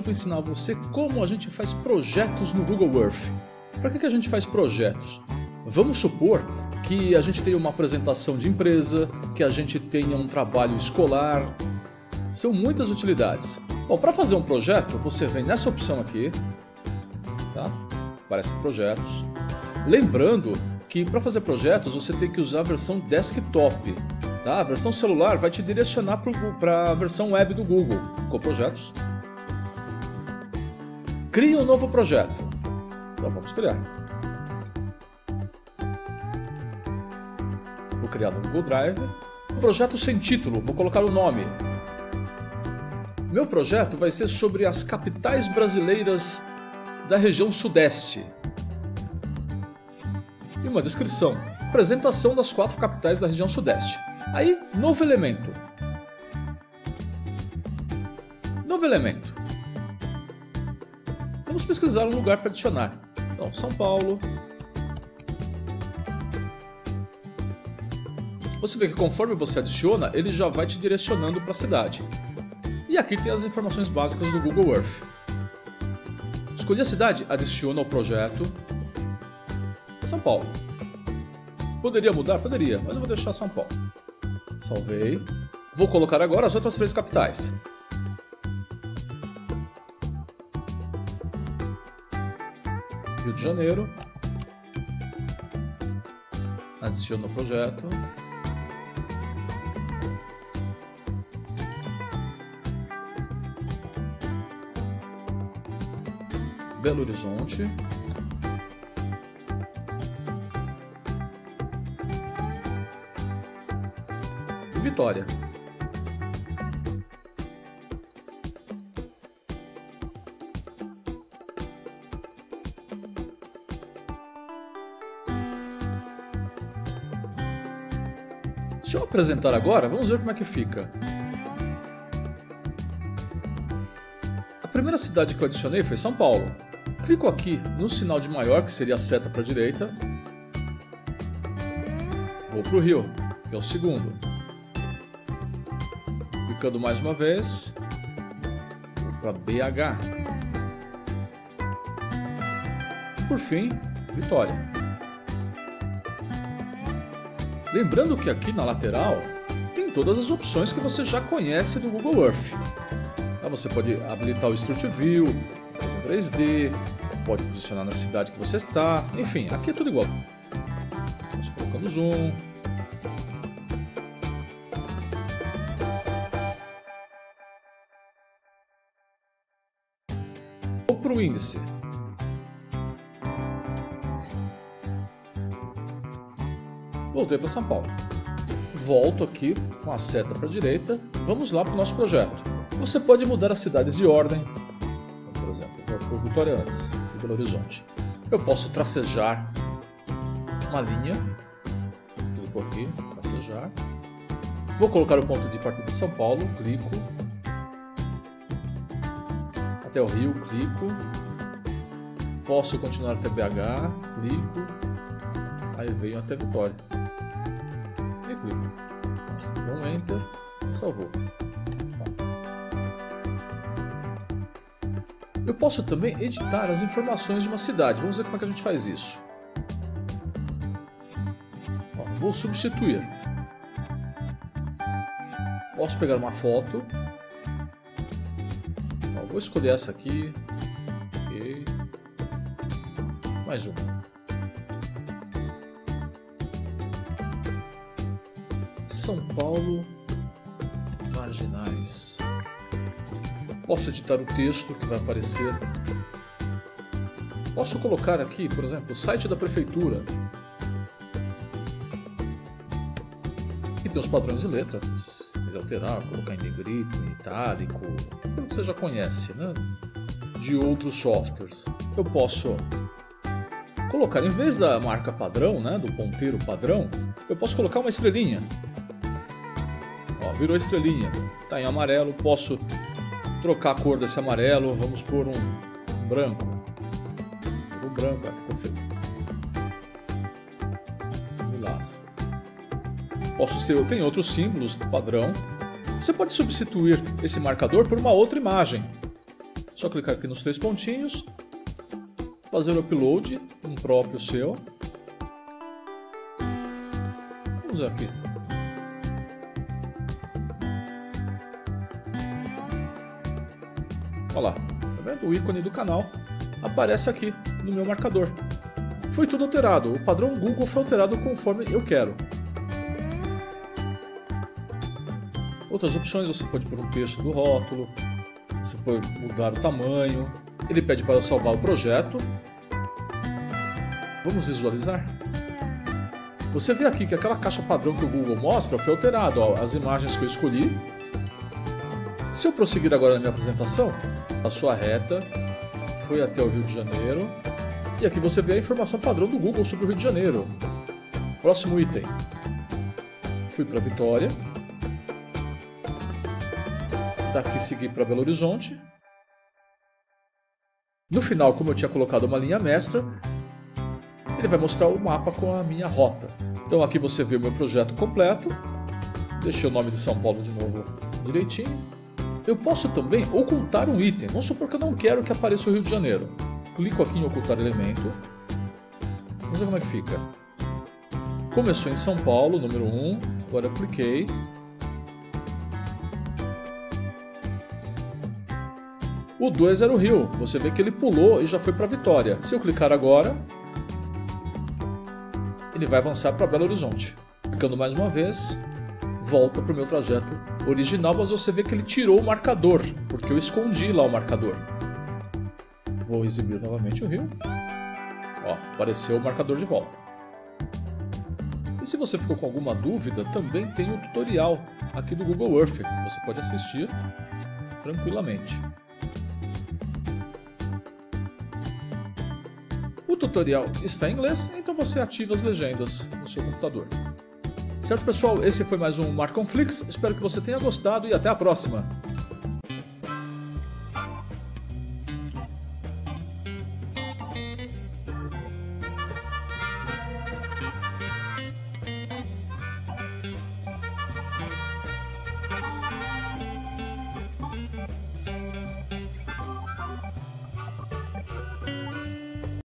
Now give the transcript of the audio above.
vou ensinar você como a gente faz projetos no Google Earth. Para que, que a gente faz projetos? Vamos supor que a gente tenha uma apresentação de empresa, que a gente tenha um trabalho escolar. São muitas utilidades. Bom, para fazer um projeto, você vem nessa opção aqui, tá? Aparece projetos. Lembrando que para fazer projetos você tem que usar a versão desktop. Tá? A versão celular vai te direcionar para a versão web do Google com projetos. Crie um novo projeto. Então vamos criar. Vou criar no Google Drive. Um projeto sem título, vou colocar o nome. Meu projeto vai ser sobre as capitais brasileiras da região Sudeste. E uma descrição. Apresentação das quatro capitais da região Sudeste. Aí, novo elemento. Novo elemento. Vamos pesquisar um lugar para adicionar. Então, São Paulo. Você vê que conforme você adiciona, ele já vai te direcionando para a cidade. E aqui tem as informações básicas do Google Earth. Escolhi a cidade, adiciona ao projeto. São Paulo. Poderia mudar? Poderia, mas eu vou deixar São Paulo. Salvei. Vou colocar agora as outras três capitais. Rio de Janeiro. Adiciono o projeto. Belo Horizonte. Vitória. Se eu apresentar agora, vamos ver como é que fica. A primeira cidade que eu adicionei foi São Paulo. Clico aqui no sinal de maior, que seria a seta para a direita. Vou para o Rio, que é o segundo. Clicando mais uma vez. Para BH. Por fim, Vitória. Lembrando que aqui na lateral tem todas as opções que você já conhece do Google Earth. Tá, você pode habilitar o Street View, fazer 3D, pode posicionar na cidade que você está, enfim, aqui é tudo igual. Vamos colocando zoom. Vou para o índice. Voltei para São Paulo. Volto aqui com a seta para a direita, vamos lá para o nosso projeto. Você pode mudar as cidades de ordem, por exemplo, para Vitória antes, de Belo Horizonte. Eu posso tracejar uma linha, clico aqui, tracejar. Vou colocar o ponto de partida de São Paulo, clico. Até o Rio, clico. Posso continuar até BH, clico. Aí venho até Vitória então, 30, salvou. Eu posso também editar as informações de uma cidade. Vamos ver como é que a gente faz isso. Ó, vou substituir. Posso pegar uma foto. Ó, vou escolher essa aqui. Ok. Mais uma. São Paulo, marginais. Posso editar o texto que vai aparecer. Posso colocar aqui, por exemplo, o site da prefeitura. E tem os padrões de letra. Se quiser alterar, colocar em negrito, em itálico, aquilo que você já conhece, né? De outros softwares. Eu posso colocar, em vez da marca padrão, né, do ponteiro padrão, eu posso colocar uma estrelinha virou estrelinha. Está em amarelo, posso trocar a cor desse amarelo, vamos por um, branco. O branco, ficou feio. Lilás. Posso ser, tem outros símbolos padrão. Você pode substituir esse marcador por uma outra imagem. Só clicar aqui nos três pontinhos, fazer o upload, um próprio seu. Vamos aqui. Olha lá, tá vendo? O ícone do canal aparece aqui no meu marcador. Foi tudo alterado, o padrão Google foi alterado conforme eu quero. Outras opções você pode pôr um texto do rótulo, você pode mudar o tamanho. Ele pede para salvar o projeto. Vamos visualizar? Você vê aqui que aquela caixa padrão que o Google mostra foi alterada, as imagens que eu escolhi. Se eu prosseguir agora na minha apresentação, a sua reta foi até o Rio de Janeiro. E aqui você vê a informação padrão do Google sobre o Rio de Janeiro. Próximo item. Fui para Vitória. Daqui seguir para Belo Horizonte. No final, como eu tinha colocado uma linha mestra, ele vai mostrar o mapa com a minha rota. Então aqui você vê o meu projeto completo. Deixei o nome de São Paulo de novo direitinho. Eu posso também ocultar um item. Vamos supor que eu não quero que apareça o Rio de Janeiro. Clico aqui em ocultar elemento. Vamos ver como é que fica. Começou em São Paulo, número 1. Agora eu cliquei. O 2 era o Rio. Você vê que ele pulou e já foi para Vitória. Se eu clicar agora, ele vai avançar para Belo Horizonte. Clicando mais uma vez, volta para o meu trajeto original, mas você vê que ele tirou o marcador, porque eu escondi lá o marcador. Vou exibir novamente o rio. Ó, apareceu o marcador de volta. E se você ficou com alguma dúvida, também tem o tutorial aqui do Google Earth, você pode assistir tranquilamente. O tutorial está em inglês, então você ativa as legendas no seu computador. Certo, pessoal? Esse foi mais um Marconflix. Espero que você tenha gostado e até a próxima.